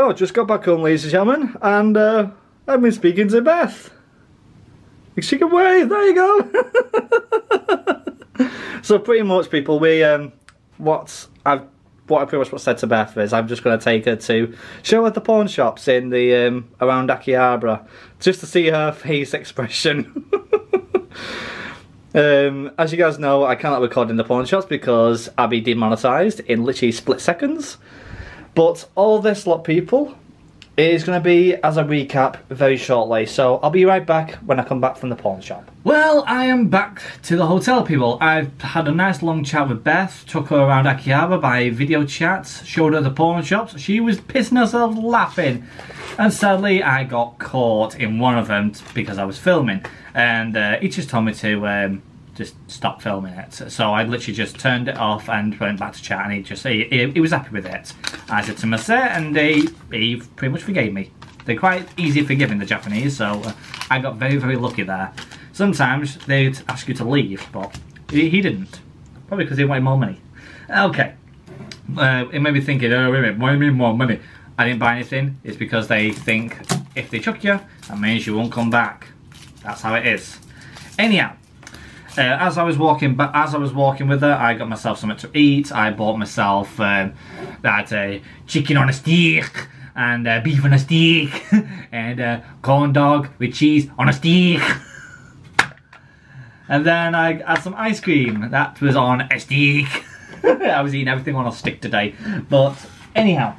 So, just got back home, ladies and gentlemen, and uh, I've been speaking to Beth. She can wave, there you go. so pretty much, people, we, um, what I've, what I pretty much said to Beth is I'm just going to take her to show her the pawn shops in the, um, around Akihabara, just to see her face expression. Um, as you guys know, I cannot record in the pawn shops because I'll be demonetized in literally split seconds. But all this lot, people, is going to be as a recap very shortly. So I'll be right back when I come back from the pawn shop. Well, I am back to the hotel, people. I've had a nice long chat with Beth, took her around Akihabara by video chat, showed her the pawn shops. She was pissing herself laughing. And sadly, I got caught in one of them because I was filming. And uh, he just told me to um, just stop filming it. So I literally just turned it off and went back to chat and he just, he, he, he was happy with it. I said to him, and he, he pretty much forgave me. They're quite easy forgiving, the Japanese, so uh, I got very, very lucky there. Sometimes they'd ask you to leave, but he, he didn't. Probably because he wanted more money. Okay. Uh, it made me thinking, oh, wait a minute, why do you mean more money? I didn't buy anything. It's because they think if they chuck you, that means you won't come back. That's how it is. Anyhow, uh, as I was walking, but as I was walking with her, I got myself something to eat. I bought myself um, that uh, chicken on a stick and uh, beef on a stick and uh, corn dog with cheese on a stick. and then I had some ice cream that was on a stick. I was eating everything on a stick today, but anyhow.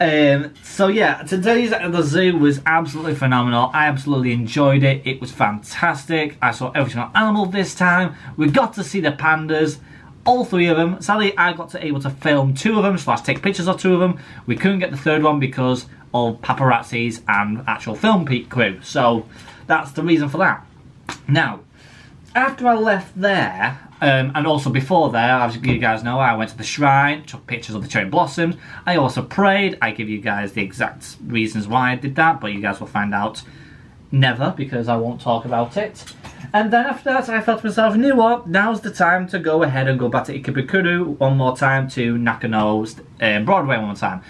Um, so yeah, today's at the zoo was absolutely phenomenal. I absolutely enjoyed it. It was fantastic. I saw every single animal this time. We got to see the pandas, all three of them. Sadly, I got to able to film two of them, slash take pictures of two of them. We couldn't get the third one because of paparazzis and actual film peak crew. So that's the reason for that. Now, after I left there, um, and also before there, as you guys know, I went to the shrine, took pictures of the cherry blossoms. I also prayed. I give you guys the exact reasons why I did that, but you guys will find out never because I won't talk about it. And then after that, I felt to myself, you know what? Now's the time to go ahead and go back to Ikebukuro one more time to Nakano's um, Broadway one more time.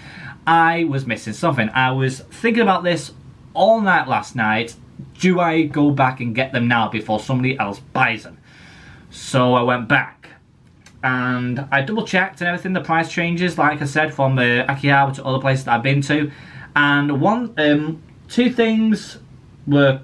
I was missing something. I was thinking about this all night last night. Do I go back and get them now before somebody else buys them? So I went back and I double checked and everything, the price changes, like I said, from the Akihabara to other places that I've been to. And one, um, two things were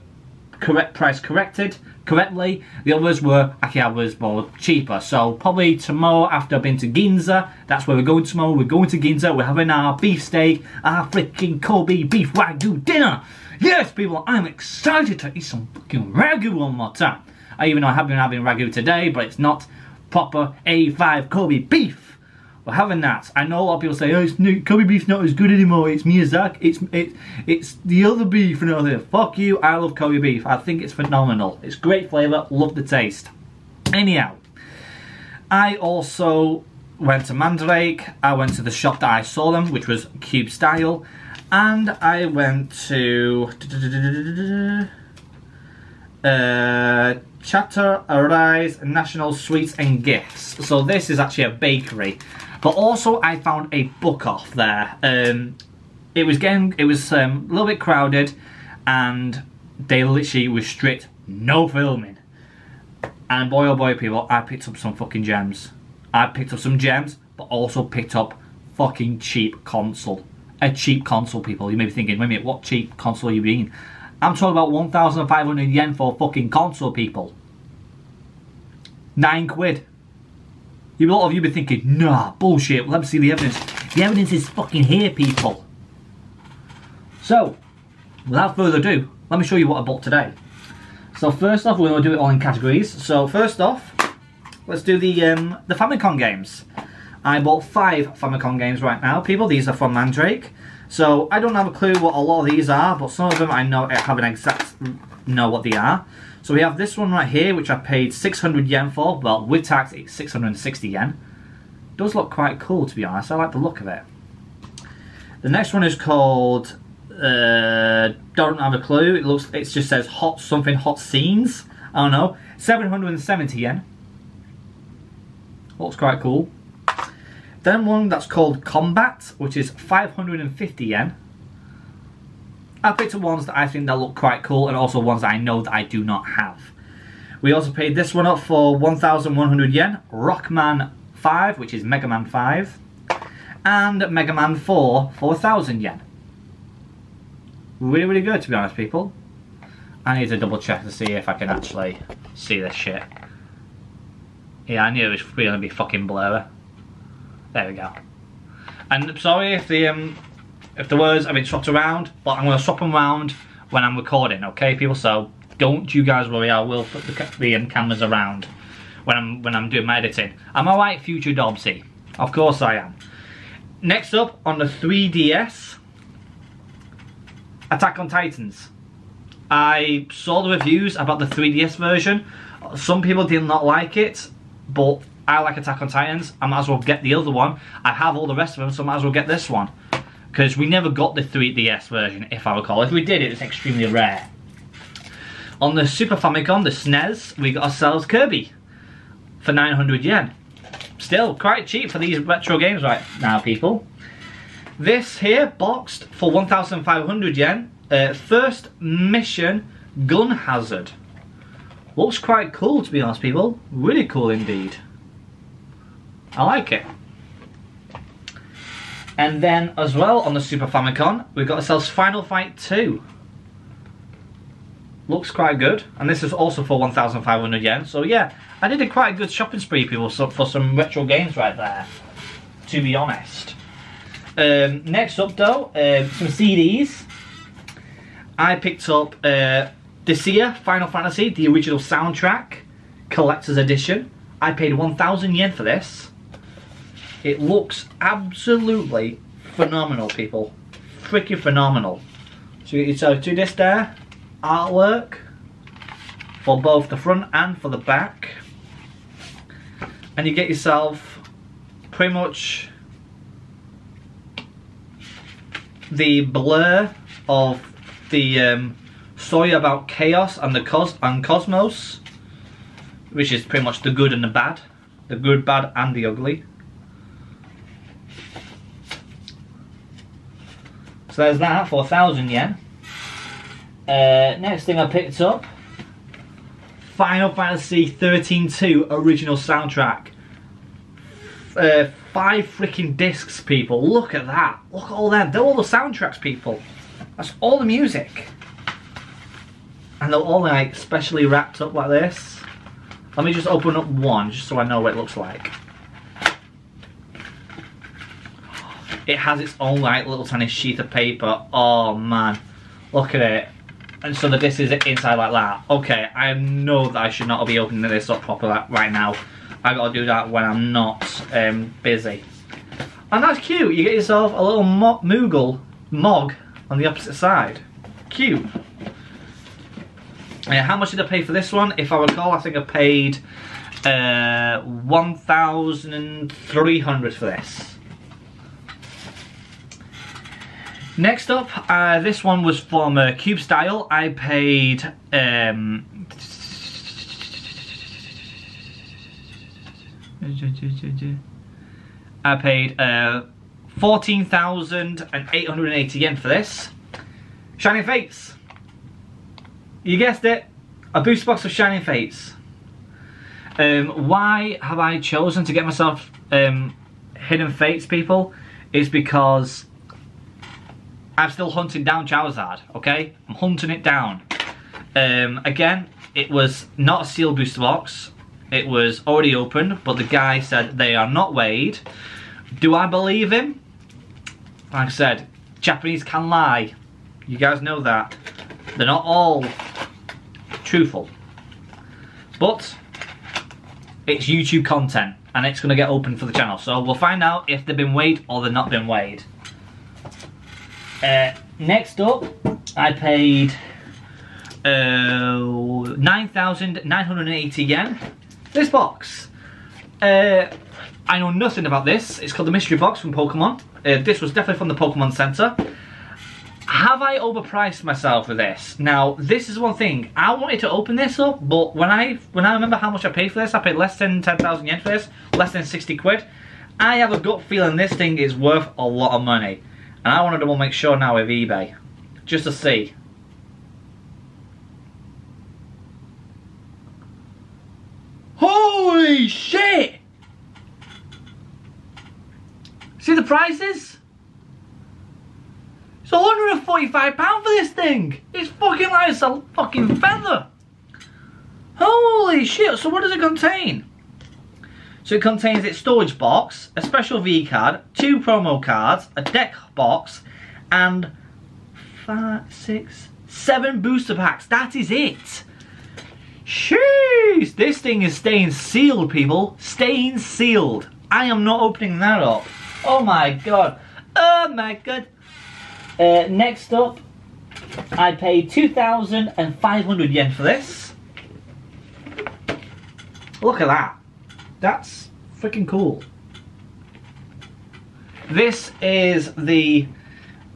correct price corrected correctly. The others were Akihabara's more cheaper. So probably tomorrow after I've been to Ginza, that's where we're going tomorrow. We're going to Ginza. We're having our beef steak, our freaking Kobe beef wagyu dinner. Yes, people, I'm excited to eat some fucking wagyu one more time. Even know I have been having wagyu today, but it's not proper A5 Kobe beef. We're having that. I know a lot of people say, oh, it's new, Kobe beef's not as good anymore. It's Miyazaki. It's it, it's the other beef and that. Fuck you. I love Kobe beef. I think it's phenomenal. It's great flavour. Love the taste. Anyhow, I also went to Mandrake, I went to the shop that I saw them, which was Cube Style. And I went to... Uh, Chateraise National Sweets and Gifts. So this is actually a bakery. But also I found a book off there. Um, it was getting, it was um, a little bit crowded and they literally restrict no filming. And boy oh boy people, I picked up some fucking gems. I picked up some gems, but also picked up fucking cheap console. A cheap console people. You may be thinking, wait a minute, what cheap console are you mean? I'm talking about 1,500 yen for a fucking console people. Nine quid. You, a lot of you be thinking, nah, bullshit, let me see the evidence. The evidence is fucking here, people. So, without further ado, let me show you what I bought today. So first off, we're going to do it all in categories. So first off, let's do the um, the Famicom games. I bought five Famicom games right now, people. These are from Mandarake. So I don't have a clue what a lot of these are, but some of them I know I have an exact know what they are. So we have this one right here, which I paid 600 yen for. Well, with tax, it's 660 yen. Does look quite cool, to be honest. I like the look of it. The next one is called, uh, don't have a clue. It looks, it just says hot something, hot scenes. I don't know. 770 yen. Looks quite cool. Then one that's called Combat, which is 550 yen. I picked up ones that I think that look quite cool and also ones that I know that I do not have. We also paid this one up for 1,100 yen, Rockman 5, which is Mega Man 5, and Mega Man 4 for 1,000 yen. Really, really good to be honest, people. I need to double check to see if I can actually see this shit. Yeah, I knew it was going to be fucking blurry. There we go. And sorry if the um, if the words have been swapped around, but I'm going to swap them around when I'm recording, okay, people? So don't you guys worry. I will put the, the um, cameras around when I'm when I'm doing my editing. Am I right, future Dobbsy? Of course I am. Next up on the 3DS, Attack on Titans. I saw the reviews about the 3DS version. Some people did not like it, but I like Attack on Titans. I might as well get the other one. I have all the rest of them, so I might as well get this one. Because we never got the 3DS version, if I recall. If we did, it was extremely rare. On the Super Famicom, the SNES, we got ourselves Kirby for 900 yen. Still quite cheap for these retro games right now, people. This here, boxed for 1,500 yen. Uh, first mission, Gun Hazard. Looks quite cool to be honest, people. Really cool indeed. I like it. And then as well on the Super Famicom, we've got ourselves Final Fight 2. Looks quite good. And this is also for 1,500 yen. So yeah, I did a quite good shopping spree, people, for some retro games right there. To be honest. Um, next up though, uh, some CDs. I picked up uh, Dissidia Final Fantasy, the original soundtrack, collector's edition. I paid 1,000 yen for this. It looks absolutely phenomenal, people. Freaking phenomenal. So you get two discs there, artwork for both the front and for the back. And you get yourself pretty much the blur of the um, story about chaos and the cos and cosmos, which is pretty much the good and the bad, the good, bad, and the ugly. So there's that for a thousand yen. Uh, next thing I picked up, Final Fantasy 13-2 original soundtrack. Uh, five freaking discs, people. Look at that. Look at all them. They're all the soundtracks, people. That's all the music. And they're all like specially wrapped up like this. Let me just open up one just so I know what it looks like. It has its own like little tiny sheet of paper. Oh man, look at it. And so the disc is inside like that. Okay, I know that I should not be opening this up properly right now. I gotta do that when I'm not um, busy. And that's cute. You get yourself a little mo Moogle Mog on the opposite side. Cute. Uh, how much did I pay for this one? If I recall, I think I paid uh, 1,300 for this. Next up, uh, this one was from uh, Cube Style. I paid um, I paid uh, 14,880 yen for this. Shining Fates. You guessed it. A booster box of Shining Fates. Um, why have I chosen to get myself um, Hidden Fates, people? Is because I'm still hunting down Charizard, okay? I'm hunting it down. Um, again, it was not a sealed booster box. It was already open, but the guy said they are not weighed. Do I believe him? Like I said, Japanese can lie. You guys know that. They're not all truthful. But it's YouTube content and it's going to get open for the channel. So we'll find out if they've been weighed or they've not been weighed. Uh, next up, I paid uh, 9,980 yen. This box. Uh, I know nothing about this. It's called the Mystery Box from Pokemon. Uh, this was definitely from the Pokemon Center. Have I overpriced myself with this? Now, this is one thing. I wanted to open this up, but when I when I remember how much I paid for this, I paid less than 10,000 yen for this, less than 60 quid. I have a gut feeling this thing is worth a lot of money. And I want to double make sure now with eBay. Just to see. Holy shit! See the prices? It's £145 for this thing! It's fucking like it's a fucking feather! Holy shit, so what does it contain? So it contains its storage box, a special V card, two promo cards, a deck box, and five, six, seven booster packs. That is it. Sheesh! This thing is staying sealed, people. Staying sealed. I am not opening that up. Oh my god. Oh my god. Uh, next up, I paid 2,500 yen for this. Look at that. That's freaking cool. This is the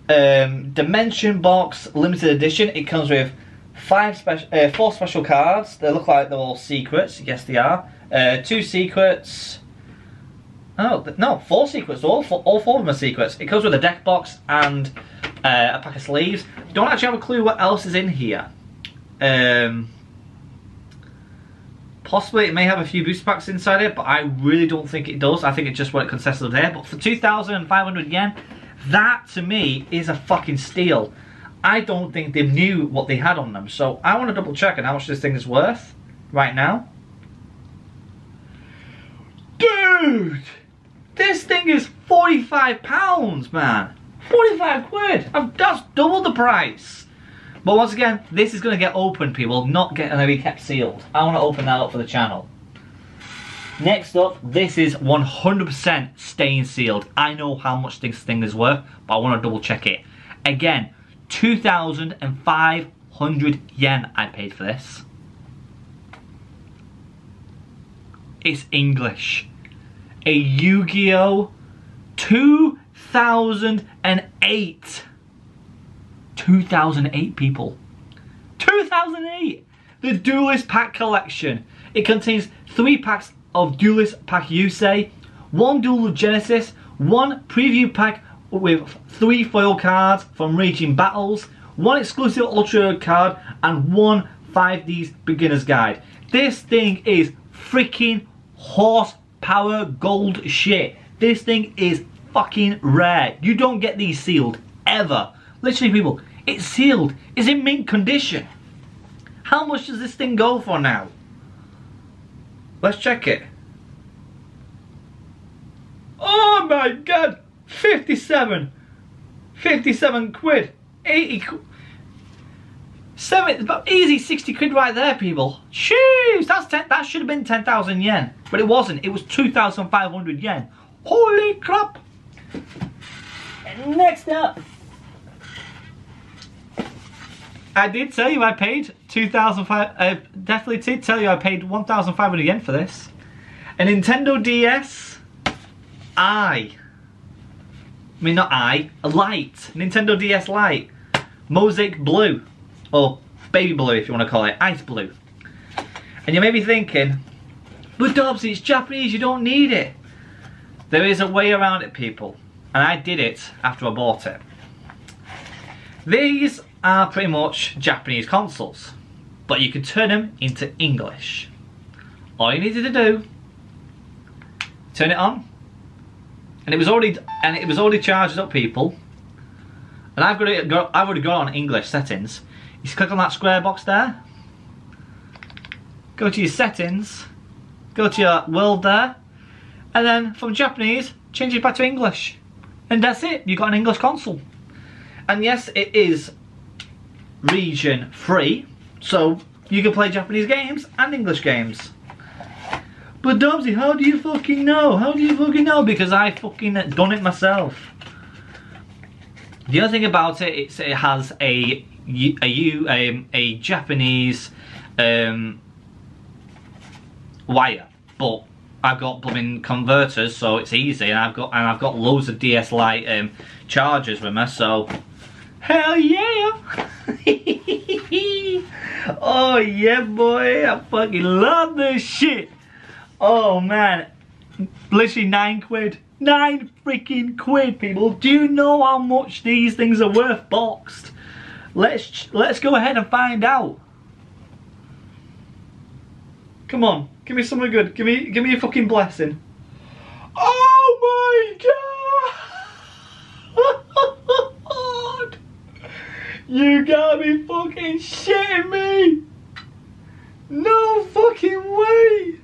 um, Dimension Box Limited Edition. It comes with five special, uh, four special cards. They look like they're all secrets. Yes, they are. Uh, two secrets. Oh no, four secrets. All four, all four of them are secrets. It comes with a deck box and uh, a pack of sleeves. Don't actually have a clue what else is in here. Um, Possibly it may have a few booster packs inside it, but I really don't think it does. I think it's just what it consists of there. But for 2,500 yen, that to me is a fucking steal. I don't think they knew what they had on them. So I want to double check on how much this thing is worth right now. Dude! This thing is 45 pounds, man. 45 quid. That's double the price. But once again, this is going to get opened, people, not going to be kept sealed. I want to open that up for the channel. Next up, this is 100% staying sealed. I know how much this thing is worth, but I want to double check it. Again, 2,500 yen I paid for this. It's English. A Yu-Gi-Oh! 2008. 2008 people. 2008! The Duelist Pack Collection. It contains three packs of Duelist Pack Yusei, one Duel of Genesis, one preview pack with three foil cards from Raging Battles, one exclusive Ultra card, and one 5D's Beginner's Guide. This thing is freaking horsepower gold shit. This thing is fucking rare. You don't get these sealed, ever. Literally, people, it's sealed. It's in mint condition. How much does this thing go for now? Let's check it. Oh my god! 57! 57 quid! 80 quid! Seven, about easy 60 quid right there, people. Jeez, that's ten, that should have been 10,000 yen. But it wasn't. It was 2,500 yen. Holy crap! Next up, I did tell you I paid 2,500, uh, I definitely did tell you I paid 1,500 yen for this. A Nintendo DS I. I mean not I, a light. Nintendo DS Lite, Mosaic Blue. Or Baby Blue if you want to call it. Ice Blue. And you may be thinking, but Dobbs, it's Japanese, you don't need it. There is a way around it, people. And I did it after I bought it. These are pretty much Japanese consoles, but you can turn them into English. All you needed to do, turn it on, and it was already and it was already charged up, people. And I've got it. I've already got on English settings. You click on that square box there. Go to your settings. Go to your world there, and then from Japanese change it back to English, and that's it. You've got an English console. And yes, it is region free, so you can play Japanese games and English games. But Dobbsy, how do you fucking know? How do you fucking know? Because I fucking done it myself. The other thing about it, it's, it has a um, a Japanese um, wire, but I've got blooming converters, so it's easy, and I've got and I've got loads of DS Lite um, chargers with me, so hell yeah! oh yeah, boy, I fucking love this shit. Oh man, literally nine quid. Nine freaking quid, people. Do you know how much these things are worth boxed? Let's let's go ahead and find out. Come on, give me something good. Give me give me a fucking blessing. Oh my god! You gotta be fucking shitting me! No fucking way!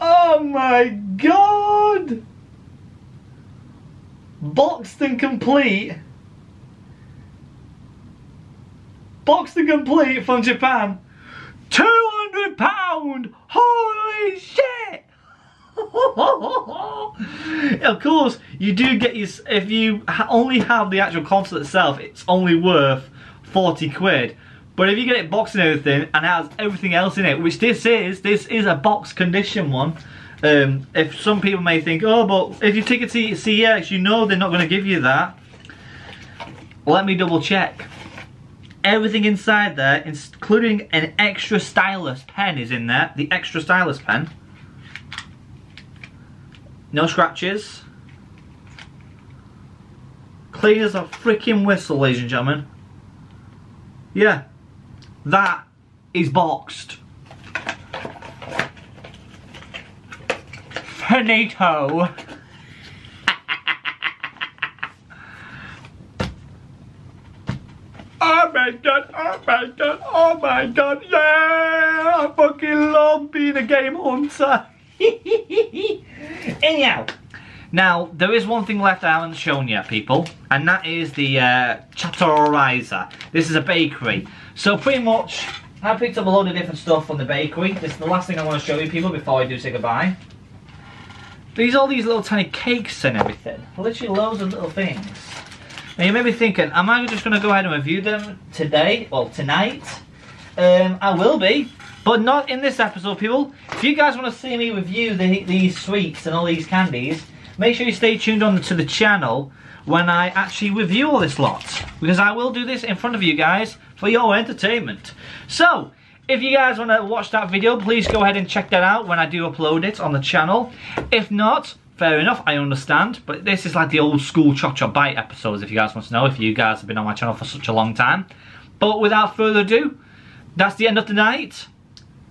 Oh my god! Boxed and complete. Boxed and complete from Japan. £200! Holy shit! of course, you do get your. If you only have the actual console itself, it's only worth 40 quid. But if you get it boxed and everything, and has everything else in it, which this is, this is a box condition one. Um, if some people may think, oh, but if you take it to CEX, you know they're not going to give you that. Let me double check. Everything inside there, including an extra stylus pen is in there. The extra stylus pen. No scratches. Clean as a freaking whistle, ladies and gentlemen. Yeah, that is boxed. Finito. oh my god, oh my god, oh my god, yeah! I fucking love being a game hunter. Anyhow, now there is one thing left I haven't shown yet, people, and that is the uh, Chateraise. This is a bakery. So pretty much, I picked up a load of different stuff from the bakery. This is the last thing I want to show you, people, before I do say goodbye. These all these little tiny cakes and everything. Literally loads of little things. Now you may be thinking, am I just going to go ahead and review them today? Well, tonight? Um, I will be. But not in this episode, people. If you guys want to see me review the, these sweets and all these candies, make sure you stay tuned on to the channel when I actually review all this lot. Because I will do this in front of you guys for your entertainment. So, if you guys want to watch that video, please go ahead and check that out when I do upload it on the channel. If not, fair enough, I understand. But this is like the old school Cho Bite episodes, if you guys want to know, if you guys have been on my channel for such a long time. But without further ado, that's the end of the night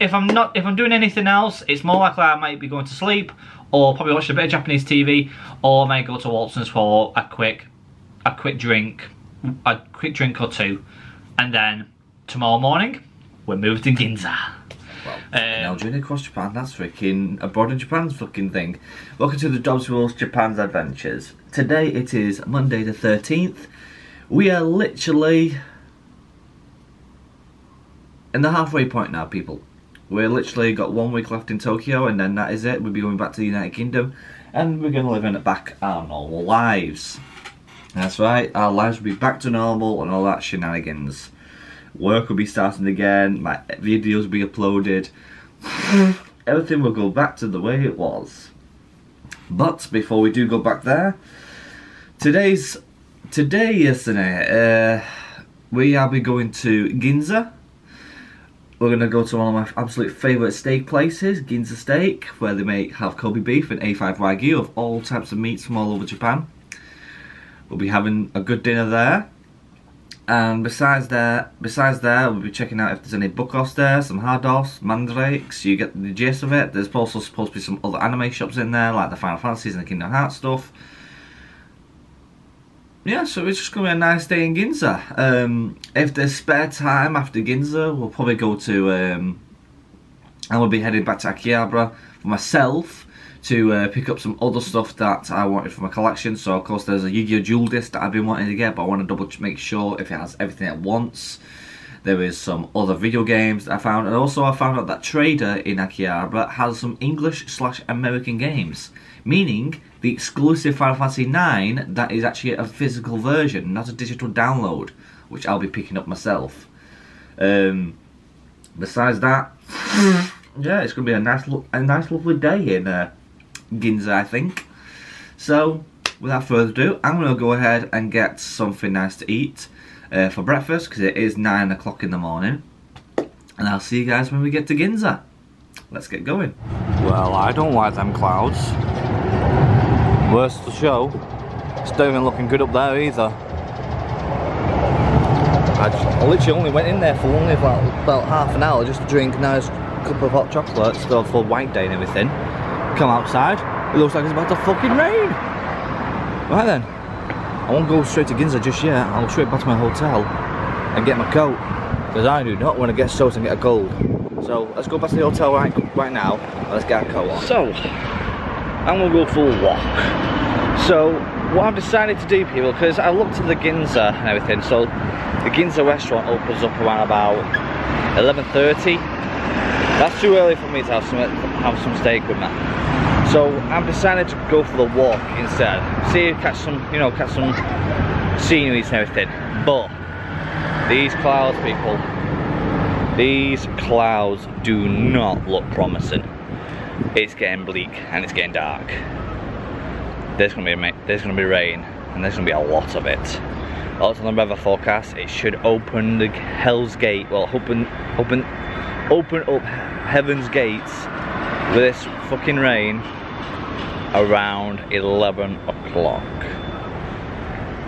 if I'm not, if I'm doing anything else, it's more likely I might be going to sleep, or probably watch a bit of Japanese TV, or I might go to Watson's for a quick, a quick drink, a quick drink or two, and then tomorrow morning we're moving to Ginza. Well, um, now journey across Japan, that's freaking abroad in Japan's fucking thing. Welcome to the Dobbs Rules Japan's Adventures. Today it is Monday the 13th. We are literally in the halfway point now, people. We're literally got one week left in Tokyo and then that is it. We'll be going back to the United Kingdom and we're going to live in it back our normal lives. That's right, our lives will be back to normal and all that shenanigans. Work will be starting again, my videos will be uploaded. Everything will go back to the way it was. But before we do go back there, today's today, yesterday, uh, we are be going to Ginza we're going to go to one of my absolute favourite steak places, Ginza Steak, where they make have Kobe beef and A5 Wagyu of all types of meats from all over Japan. We'll be having a good dinner there. And besides that, besides that, we'll be checking out if there's any bukkos there, some hardos, mandrakes, you get the gist of it. There's also supposed to be some other anime shops in there, like the Final Fantasies and the Kingdom Hearts stuff yeah, so it's just going to be a nice day in Ginza. Um, if there's spare time after Ginza, we'll probably go to, um, we'll be heading back to Akihabara for myself to uh, pick up some other stuff that I wanted for my collection. So of course there's a Yu-Gi-Oh! Duel Disk that I've been wanting to get, but I want to double check make sure if it has everything at once. There is some other video games that I found, and also I found out that Trader in Akihabara has some English slash American games, meaning the exclusive Final Fantasy IX that is actually a physical version, not a digital download, which I'll be picking up myself. Um, besides that, yeah, it's going to be a nice, a nice, lovely day in uh, Ginza, I think. So, without further ado, I'm going to go ahead and get something nice to eat uh, for breakfast because it is 9 o'clock in the morning. And I'll see you guys when we get to Ginza. Let's get going. Well, I don't like them clouds. Worst to show, it's not even looking good up there either. I, just, I literally only went in there for only about, about half an hour just to drink a nice cup of hot chocolate, still for white day and everything. Come outside, it looks like it's about to fucking rain. Right then, I won't go straight to Ginza just yet, I'll straight back to my hotel and get my coat. Because I do not want to get soaked and get a cold. So let's go back to the hotel right, right now and let's get a coat on. So, I'm to go for a walk. So, what I've decided to do people, because I looked at the Ginza and everything, so the Ginza restaurant opens up around about 11.30. That's too early for me to have some, have some steak with me. So I've decided to go for the walk instead. See, catch some, you know, catch some sceneries and everything. But these clouds, people, these clouds do not look promising. It's getting bleak and it's getting dark. There's gonna be there's gonna be rain and there's gonna be a lot of it. Also on the weather forecast, it should open the Hell's Gate. Well, open, open, open up Heaven's Gates with this fucking rain around 11 o'clock.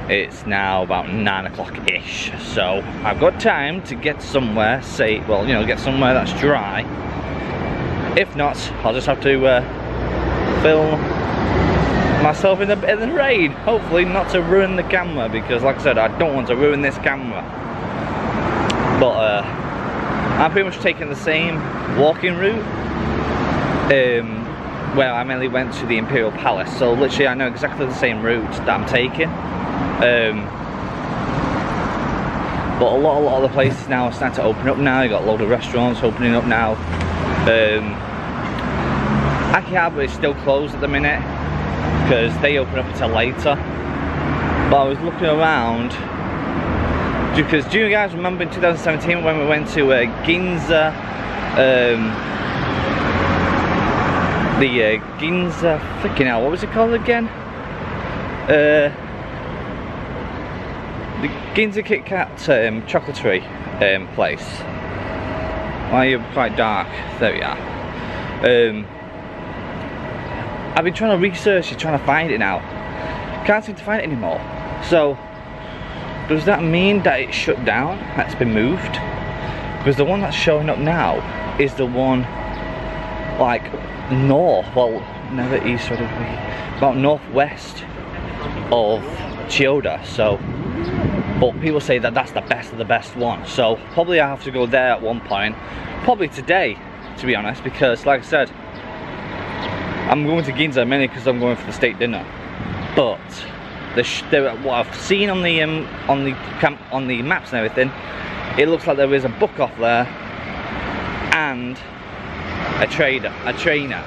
It's now about 9 o'clock-ish, so I've got time to get somewhere, say, well, you know, get somewhere that's dry. If not, I'll just have to uh, film myself in the, in the rain. Hopefully not to ruin the camera, because like I said, I don't want to ruin this camera. But uh, I'm pretty much taking the same walking route. Um, well, I mainly went to the Imperial Palace, so literally I know exactly the same route that I'm taking. Um, but a lot, a lot of the places now are starting to open up now. You've got a load of restaurants opening up now. Um, Akihabara is still closed at the minute because they open up until later. But I was looking around because do you guys remember in 2017 when we went to uh, Ginza, um, the uh, Ginza, freaking hell, what was it called again? Uh, the Ginza Kit Kat um, chocolatery um, place. Why are you quite dark? There we are. Um, I've been trying to research it, trying to find it now. Can't seem to find it anymore. So, does that mean that it's shut down? That's been moved? Because the one that's showing up now is the one like north, well, never east, sort of, about northwest of Chiyoda. So, but people say that that's the best of the best one. So probably I have to go there at one point. Probably today, to be honest, because like I said, I'm going to Ginza mainly because I'm going for the state dinner. But the, the what I've seen on the um, on the camp on the maps and everything, it looks like there is a book off there and a trader, a trainer,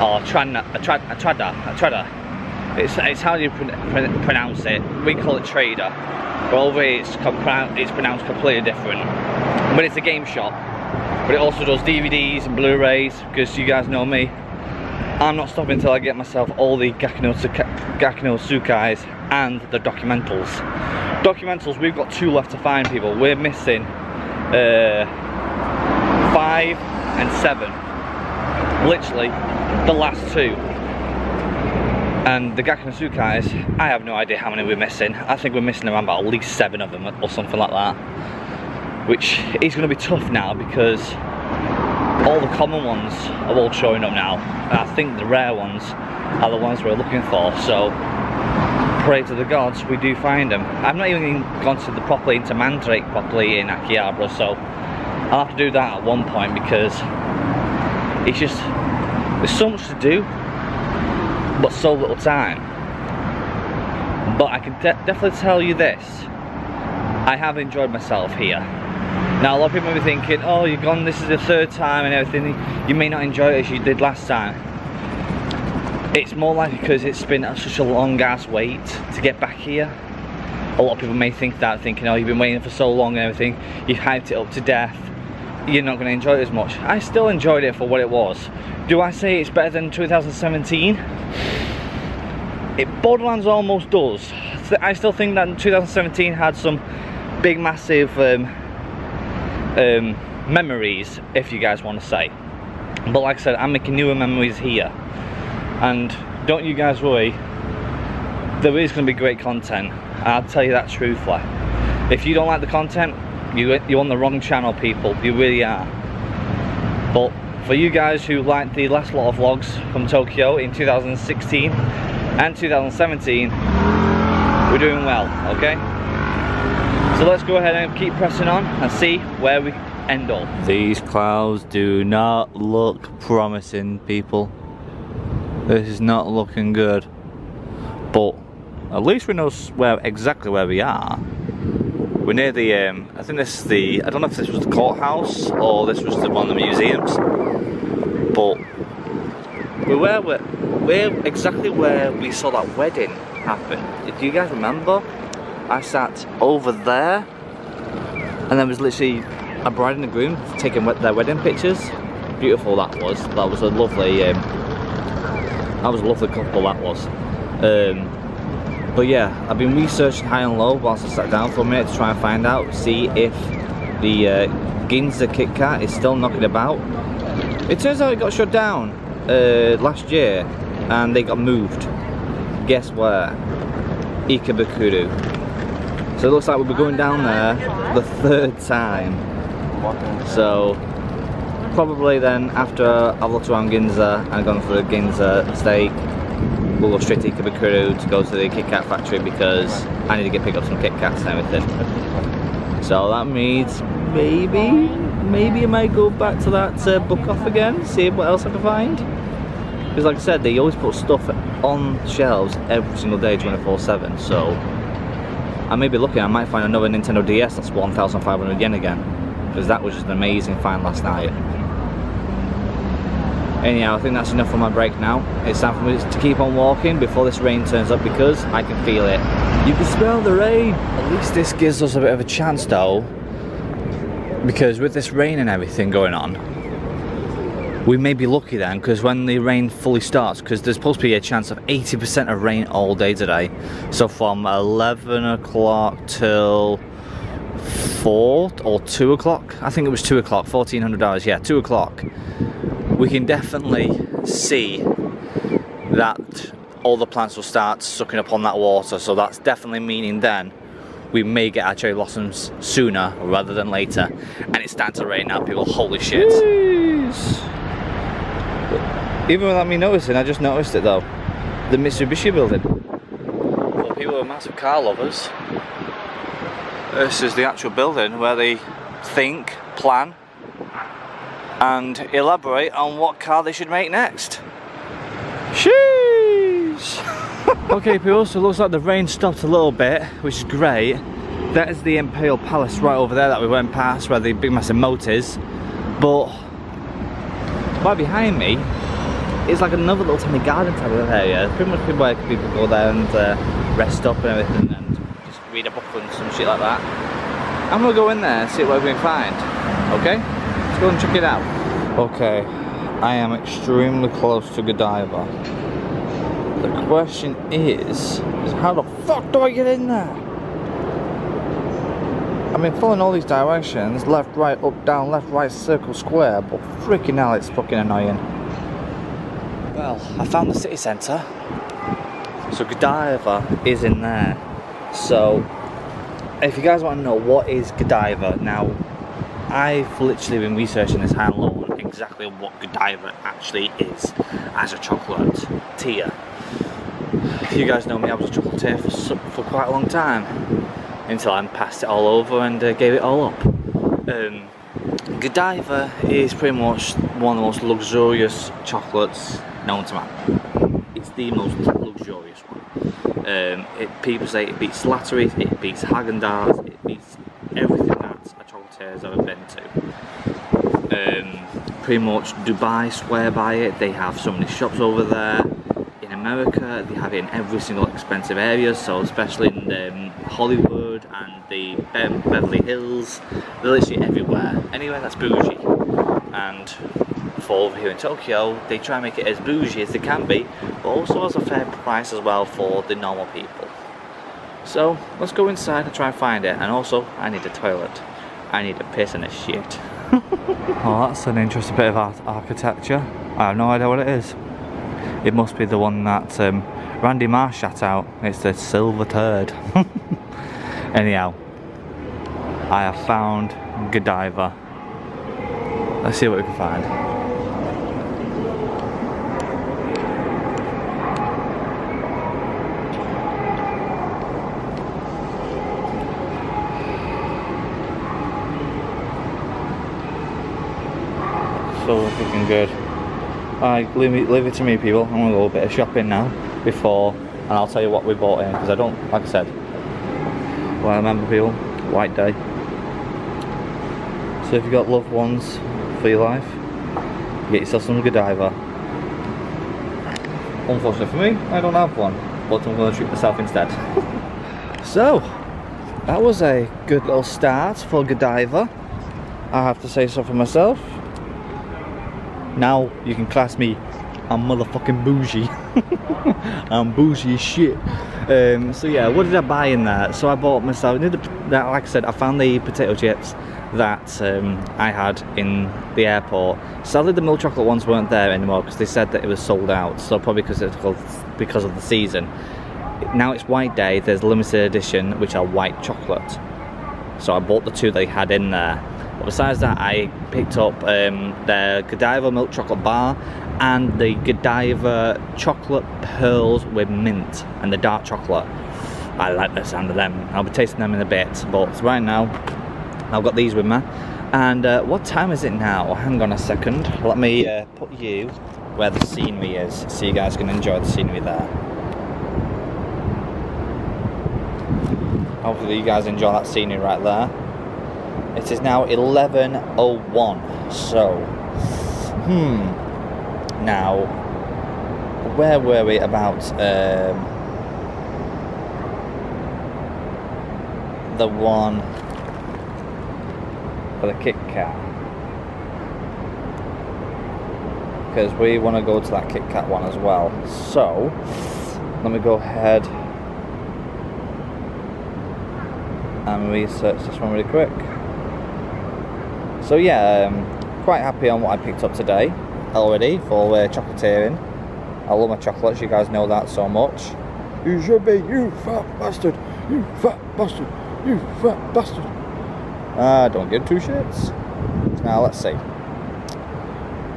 or a trader, a, tra a trader, a trader. It's, it's how you pr pr pronounce it. We call it trader, but over here it's, it's pronounced completely different. But it's a game shop, but it also does DVDs and Blu-rays because you guys know me. I'm not stopping until I get myself all the Gaki no, Tsukais and the documentals. Documentals, we've got two left to find people. We're missing uh, five and seven. Literally, the last two. And the Gaki no Tsukais, I have no idea how many we're missing. I think we're missing around about at least seven of them or something like that. Which is going to be tough now because all the common ones are all showing up now. And I think the rare ones are the ones we're looking for. So pray to the gods we do find them. I've not even gone to the properly into Mandrake properly in Akihabara, so I'll have to do that at one point because it's just there's so much to do but so little time. But I can de definitely tell you this. I have enjoyed myself here. Now a lot of people may be thinking, oh you've gone, this is the third time and everything, you may not enjoy it as you did last time. It's more likely because it's been such a long ass wait to get back here. A lot of people may think that, thinking, oh you've been waiting for so long and everything, you've hyped it up to death, you're not going to enjoy it as much. I still enjoyed it for what it was. Do I say it's better than 2017? It Borderlands almost does. I still think that 2017 had some big massive um, um, memories, if you guys want to say. But like I said, I'm making newer memories here. And don't you guys worry, there is going to be great content. I'll tell you that truthfully. If you don't like the content, you, you're on the wrong channel, people. You really are. But for you guys who liked the last lot of vlogs from Tokyo in 2016 and 2017, we're doing well, okay? So let's go ahead and keep pressing on and see where we end up. These clouds do not look promising, people. This is not looking good. But at least we know where exactly where we are. We're near the, um, I think this is the, I don't know if this was the courthouse or this was the one of the museums. But we're where we're, we're exactly where we saw that wedding happen. Do you guys remember? I sat over there and there was literally a bride and a groom taking their wedding pictures. Beautiful that was. That was a lovely um, that was a lovely couple that was. Um, but yeah, I've been researching high and low whilst I sat down for a minute to try and find out, see if the uh, Ginza Kit Kat is still knocking about. It turns out it got shut down uh, last year and they got moved. Guess where? Ikebukuro. So it looks like we'll be going down there the third time. So probably then after I've looked around Ginza and gone for the Ginza steak, we'll go straight to Ikebukuro to go to the Kit Kat factory because I need to get pick up some Kit Kats and everything. So that means maybe, maybe I might go back to that uh, book off again, see what else I can find. Because like I said, they always put stuff on shelves every single day 24-7, so I may be looking, I might find another Nintendo DS that's 1,500 yen again. Because that was just an amazing find last night. Anyhow, I think that's enough for my break now. It's time for me to keep on walking before this rain turns up because I can feel it. You can smell the rain! At least this gives us a bit of a chance though. Because with this rain and everything going on, we may be lucky then because when the rain fully starts, because there's supposed to be a chance of 80% of rain all day today. So from 11 o'clock till 4 or 2 o'clock, I think it was 2 o'clock, $1,400, yeah, 2 o'clock we can definitely see that all the plants will start sucking up on that water. So that's definitely meaning then we may get our cherry blossoms sooner rather than later. And it's starting to rain now people. Holy shit. Jeez. even without me noticing I just noticed it though. The Mitsubishi building. For people are massive car lovers. This is the actual building where they think plan and elaborate on what car they should make next. Sheesh! okay people, so it looks like the rain stopped a little bit, which is great. That is the Imperial Palace right over there that we went past, where the big massive moat is. But, right behind me, is like another little tiny garden type of area. Pretty much where people go there and uh, rest up and everything and just read a book and some shit like that. I'm gonna go in there and see what we can find, okay? Let's go and check it out. Okay, I am extremely close to Godiva. The question is, is how the fuck do I get in there? I mean, following all these directions, left, right, up, down, left, right, circle, square, but freaking hell, it's fucking annoying. Well, I found the city centre. So Godiva is in there. So, if you guys want to know what is Godiva, now I've literally been researching this hand loan exactly what Godiva actually is as a chocolate tier. If you guys know me, I was a chocolatier for, for quite a long time until I passed it all over and uh, gave it all up. Um, Godiva is pretty much one of the most luxurious chocolates known to man. It's the most luxurious one. Um, it, people say it beats Slattery, it beats Haagen-Dazs, it beats everything that chocolate tiers I've ever been to. Pretty much Dubai swear by it, they have so many shops over there. In America, they have it in every single expensive area, so especially in um, Hollywood and the Be Beverly Hills, they're literally everywhere. Anywhere that's bougie. And for over here in Tokyo, they try and make it as bougie as they can be, but also as a fair price as well for the normal people. So let's go inside and try and find it. And also, I need a toilet. I need to piss and a shit. oh, that's an interesting bit of architecture. I have no idea what it is. It must be the one that um, Randy Marsh shut out. It's the Silver Turd. Anyhow, I have found Godiva. Let's see what we can find. Good. Alright, leave, leave it to me people. I'm gonna go a bit of shopping now before and I'll tell you what we bought in because I don't like I said. Well I remember people, white day. So if you've got loved ones for your life, get yourself some Godiva. Unfortunately for me, I don't have one, but I'm to treat myself instead. so, that was a good little start for Godiva. I have to say so for myself. Now you can class me I'm motherfucking bougie. I'm bougie as shit. Um, so yeah, what did I buy in there? So I bought myself, like I said, I found the potato chips that um, I had in the airport. Sadly, the milk chocolate ones weren't there anymore because they said that it was sold out. So probably because it's because of the season. Now it's White Day. There's limited edition, which are white chocolate. So I bought the two they had in there. But besides that, I picked up um, the Godiva milk chocolate bar and the Godiva chocolate pearls with mint and the dark chocolate. I like the sound of them. I'll be tasting them in a bit, but right now I've got these with me. And uh, what time is it now? Hang on a second. Let me uh, put you where the scenery is so you guys can enjoy the scenery there. Hopefully you guys enjoy that scenery right there. It is now 11.01, so, hmm, now, where were we about um, the one for the Kit Kat? Because we want to go to that Kit Kat one as well. So, let me go ahead and research this one really quick. So yeah, um, quite happy on what I picked up today already for uh, chocolatiering. I love my chocolates, you guys know that so much. You should be, you fat bastard, you fat bastard, you fat bastard. Ah, uh, don't give two shits. Now let's see.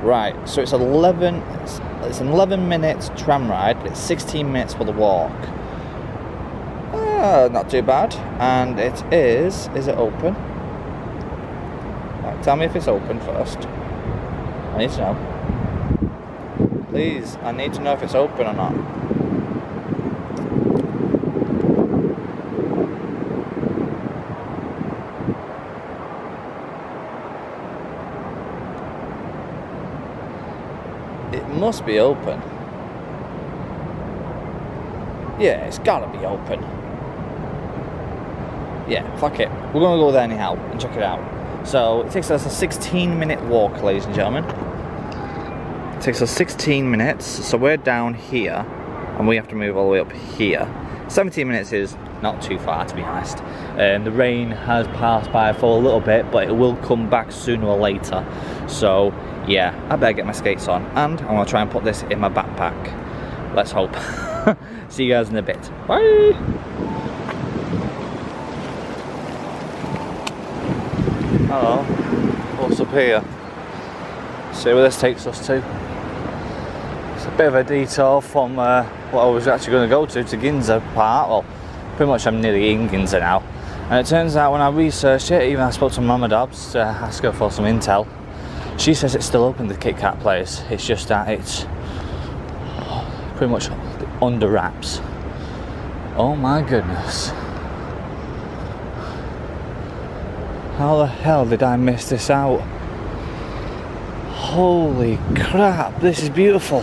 Right, so it's 11, it's, it's an 11 minutes tram ride, but it's 16 minutes for the walk. Ah, not too bad. And it is, is it open? Tell me if it's open first. I need to know. Please, I need to know if it's open or not. It must be open. Yeah, it's gotta be open. Yeah, fuck it. We're gonna go there anyhow and check it out. So it takes us a 16 minute walk, ladies and gentlemen It takes us 16 minutes, so we're down here, and we have to move all the way up here. 17 minutes is not too far, to be honest. Um, the rain has passed by for a little bit, but it will come back sooner or later. So, yeah, I better get my skates on, and I'm gonna try and put this in my backpack. Let's hope. See you guys in a bit. Bye! Hello, what's up here? See where this takes us to It's a bit of a detour from uh, what I was actually going to go to, to Ginza Park. Well, pretty much I'm nearly in Ginza now. And it turns out when I researched it, even I spoke to Mama Dobbs to ask her for some intel, she says it's still open, the Kit Kat place. It's just that it's pretty much under wraps. Oh my goodness. How the hell did I miss this out? Holy crap, this is beautiful.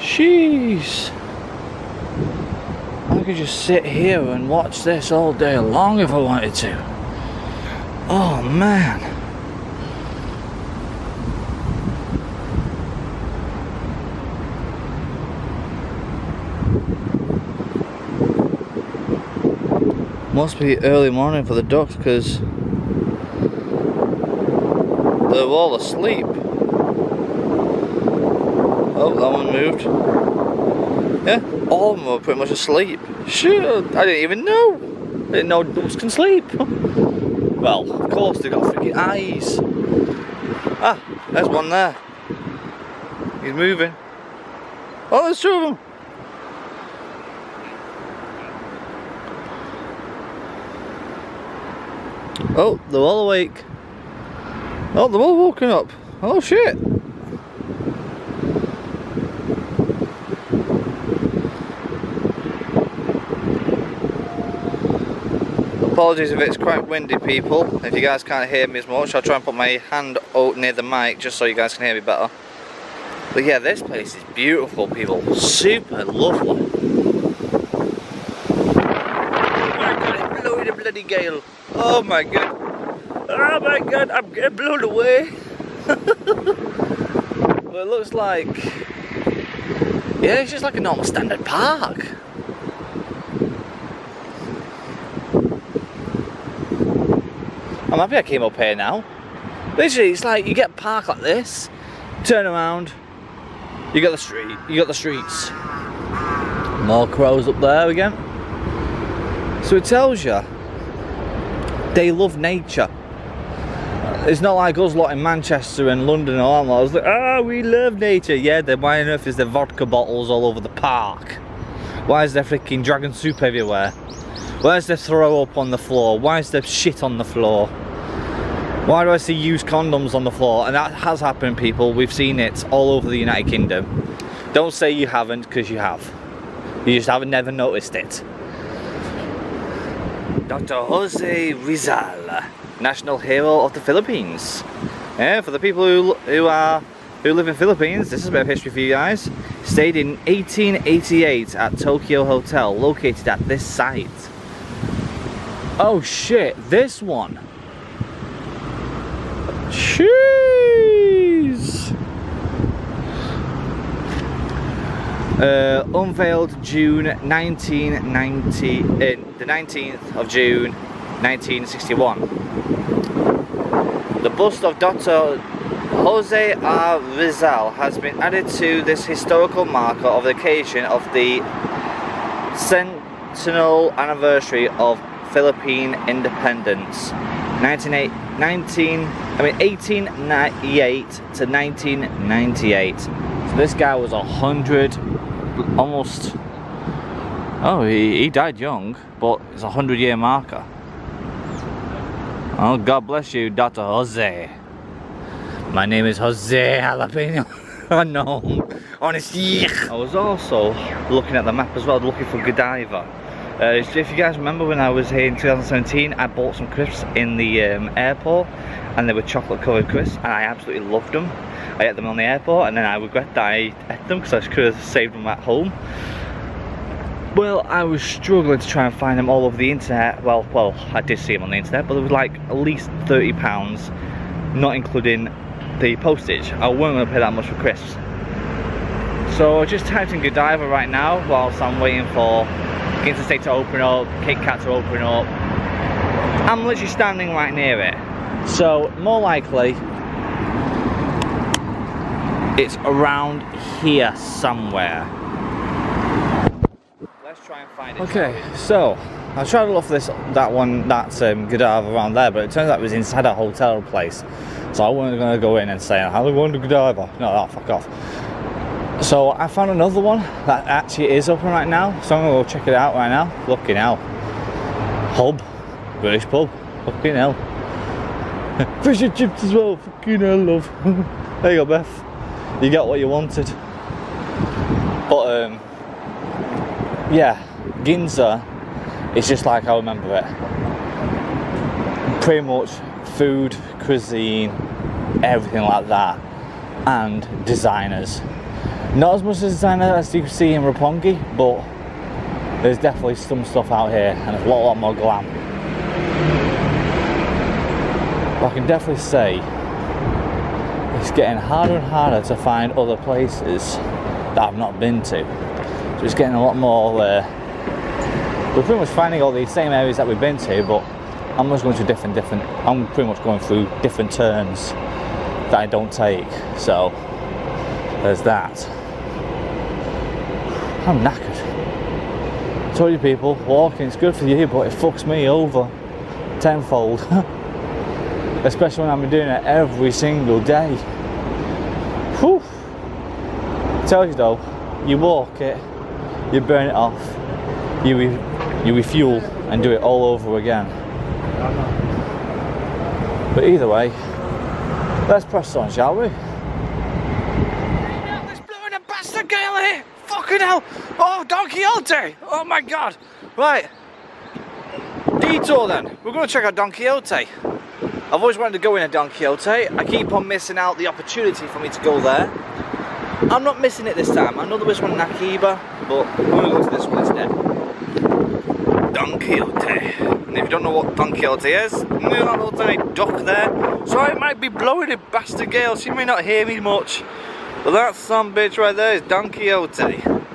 Jeez. I could just sit here and watch this all day long if I wanted to. Oh man. Must be early morning for the ducks because they're all asleep. Oh, that one moved. Yeah, all of them are pretty much asleep. Shit, I didn't even know. I didn't know ducks can sleep. well, of course they've got freaking eyes. Ah, there's one there. He's moving. Oh, there's two of them. Oh, they're all awake. Oh, they're all woken up. Oh shit. Apologies if it's quite windy people. If you guys can't hear me as much, I'll try and put my hand out near the mic just so you guys can hear me better. But yeah, this place is beautiful people. Super lovely. Oh my god, it's blowing a bloody gale. Oh my god. Oh my god, I'm getting blown away. well, it looks like... Yeah, it's just like a normal standard park. I'm happy I came up here now. Literally, it's like you get a park like this, turn around, you got the street, you got the streets. More crows up there again. So it tells you they love nature. It's not like us lot in Manchester and London and all that. I was like, ah, oh, we love nature. Yeah, then why on earth is there vodka bottles all over the park? Why is there freaking dragon soup everywhere? Where's there throw up on the floor? Why is there shit on the floor? Why do I see used condoms on the floor? And that has happened, people. We've seen it all over the United Kingdom. Don't say you haven't, because you have. You just haven't never noticed it. Dr. Jose Rizal, National Hero of the Philippines. Yeah, for the people who, who are who live in Philippines, this is a bit of history for you guys. Stayed in 1888 at Tokyo Hotel, located at this site. Oh shit, this one. Jeez. Uh, unveiled June 1990, uh, the 19th of June 1961. The bust of Dr. Jose R. Rizal has been added to this historical marker of the occasion of the centennial anniversary of Philippine independence. 19, 19, I mean 1898 to 1998. So this guy was a hundred, almost. Oh, he, he died young, but it's a hundred year marker. Oh, God bless you, Dr. Jose. My name is Jose Jalapeno. know. Honestly. I was also looking at the map as well, looking for Godiva. Uh, if you guys remember when I was here in 2017, I bought some crisps in the um, airport and they were chocolate covered crisps and I absolutely loved them. I ate them on the airport and then I regret that I ate them because I could have saved them at home. Well, I was struggling to try and find them all over the internet. Well, well, I did see them on the internet, but they were like at least £30, not including the postage. I wasn't going to pay that much for crisps. So I just typed in Godiva right now whilst I'm waiting for Interstate to open up, Kit Kat to open up. I'm literally standing right near it. So, more likely, it's around here somewhere. Let's try and find it. Okay, so, I tried to look for this, that one, that um, Godiva around there, but it turns out it was inside a hotel place. So I wasn't going to go in and say, you want to Godiva? No, oh, fuck off. So I found another one that actually is open right now. So I'm gonna go check it out right now. Looking hell. Hub. British pub. Fucking hell. Fish and chips as well. Fucking hell, love. there you go, Beth. You got what you wanted. But um yeah, Ginza is just like I remember it. Pretty much food, cuisine, everything like that. And designers. Not as much as designer as you see in Roppongi, but there's definitely some stuff out here and a lot, lot more glam. But I can definitely say it's getting harder and harder to find other places that I've not been to. So it's getting a lot more uh, we're pretty much finding all these same areas that we've been to, but I'm just going to different, different. I'm pretty much going through different turns that I don't take. So there's that. I'm knackered. I told you people, walking's good for you, but it fucks me over tenfold. Especially when I'm doing it every single day. Whew. Tells you though, you walk it, you burn it off, you re- you refuel and do it all over again. But either way, let's press on, shall we? This blowing a bastard gale here! Fucking hell! Don Quijote! Oh my god! Right. Detour then. We're going to check out Don Quijote. I've always wanted to go in a Don Quijote. I keep on missing out the opportunity for me to go there. I'm not missing it this time. I know there was one in Akiba, but I'm going to go to this one instead. Don Quijote. And if you don't know what Don Quijote is, there's a little tiny duck there. So it might be blowing a bastard gale, you may not hear me much. But that some bitch right there is Don Quijote.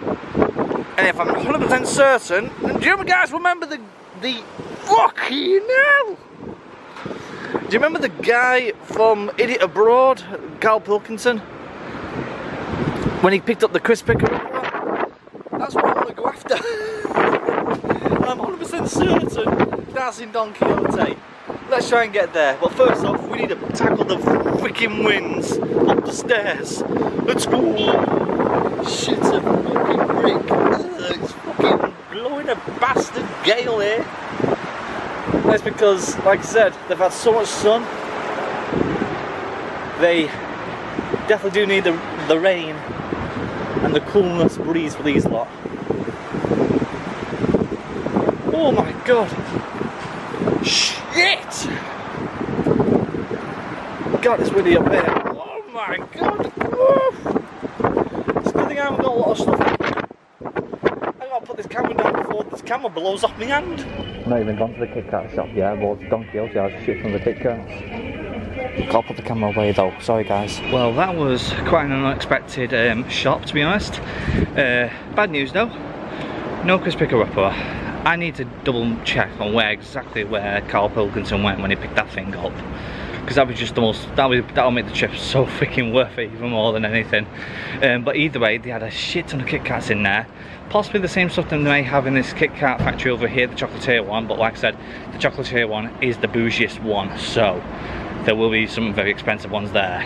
And if I'm 100% certain, do you guys remember the the fucking hell? Do you remember the guy from Idiot Abroad, Karl Pilkington? When he picked up the Chris Picker? That's what I want to go after. I'm 100% certain that's in Don Quijote. Let's try and get there. Well, first off, we need to tackle the freaking winds up the stairs. Let's go. Shit, a fucking brick. Ugh, It's fucking blowing a bastard gale here. That's because, like I said, they've had so much sun. They definitely do need the, the rain and the coolness breeze for these lot. Oh my god. Shit! God, it's windy up here. Oh my god! Woo. It's good thing I haven't got a lot of stuff. I gotta put this camera down before camera blows off my hand. Not even gone to the Kit Kat shop yet, but Don Quijote has shit from the Kit Kats. Gotta put the camera away though, sorry guys. Well, that was quite an unexpected um, shop to be honest. Uh, bad news though, no Chris Picker upper. I need to double check on where exactly where Karl Pilkington went when he picked that thing up. Because that was just the most, that was, that'll make the trip so freaking worth it even more than anything. Um, but either way, they had a shit ton of Kit Kats in there. Possibly the same stuff that they may have in this Kit Kat factory over here, the chocolatier one. But like I said, the chocolatier one is the bougiest one. So there will be some very expensive ones there.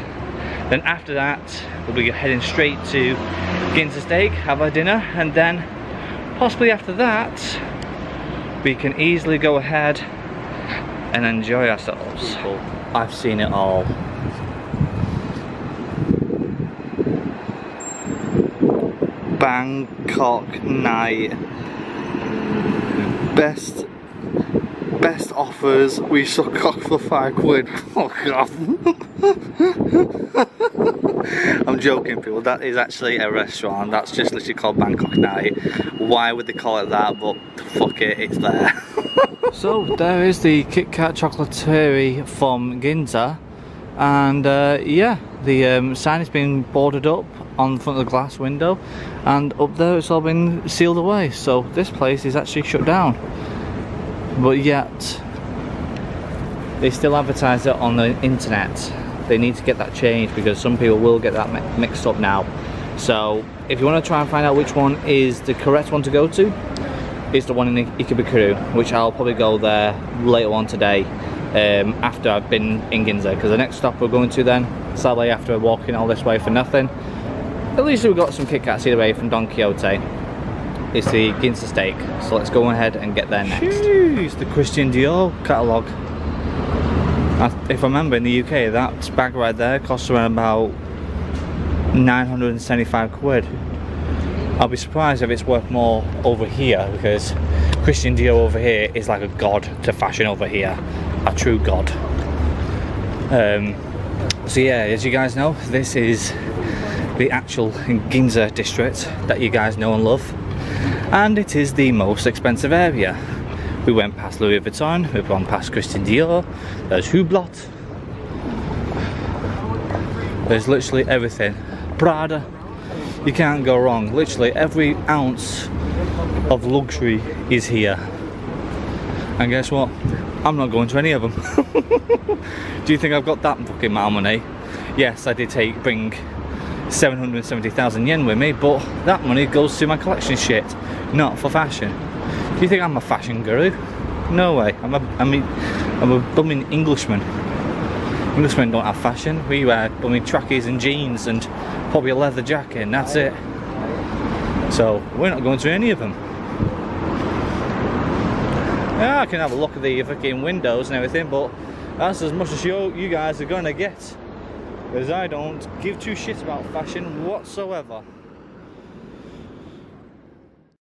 Then after that, we'll be heading straight to Ginza Steak, have our dinner, and then possibly after that, we can easily go ahead and enjoy ourselves. I've seen it all. Bangkok night. Best best offers. We suck cock for five quid. Oh, Fuck off. I'm joking, people. That is actually a restaurant. That's just literally called Bangkok Night. Why would they call it that? But fuck it, it's there. so there is the Kit Kat chocolaterie from Ginza, and uh, yeah, the um, sign has been boarded up on the front of the glass window, and up there it's all been sealed away. So this place is actually shut down, but yet they still advertise it on the internet. They need to get that changed because some people will get that mi- mixed up now. So if you want to try and find out which one is the correct one to go to, it's the one in Ikebukuro, which I'll probably go there later on today um, after I've been in Ginza because the next stop we're going to then, sadly after walking all this way for nothing, at least we've got some Kit Kats either way from Don Quijote. It's the Ginza steak, so let's go ahead and get there next. Jeez, the Christian Dior catalogue. If I remember in the UK, that bag right there costs around about 975 quid. I'll be surprised if it's worth more over here because Christian Dior over here is like a god to fashion over here, a true god. Um, so yeah, as you guys know, this is the actual Ginza district that you guys know and love, and it is the most expensive area. We went past Louis Vuitton, we've gone past Christian Dior, there's Hublot, there's literally everything. Prada, You can't go wrong. Literally every ounce of luxury is here. And guess what? I'm not going to any of them. Do you think I've got that fucking amount of money? Yes, I did take bring 770,000 yen with me, but that money goes to my collection shit, not for fashion. Do you think I'm a fashion guru? No way. I'm a, I mean, I'm a bumming Englishman. Englishmen don't have fashion. We wear bumming trackies and jeans and probably a leather jacket, and that's it. So we're not going to any of them. Yeah, I can have a look at the fucking windows and everything, but that's as much as you, you guys are gonna get. Because I don't give two shits about fashion whatsoever.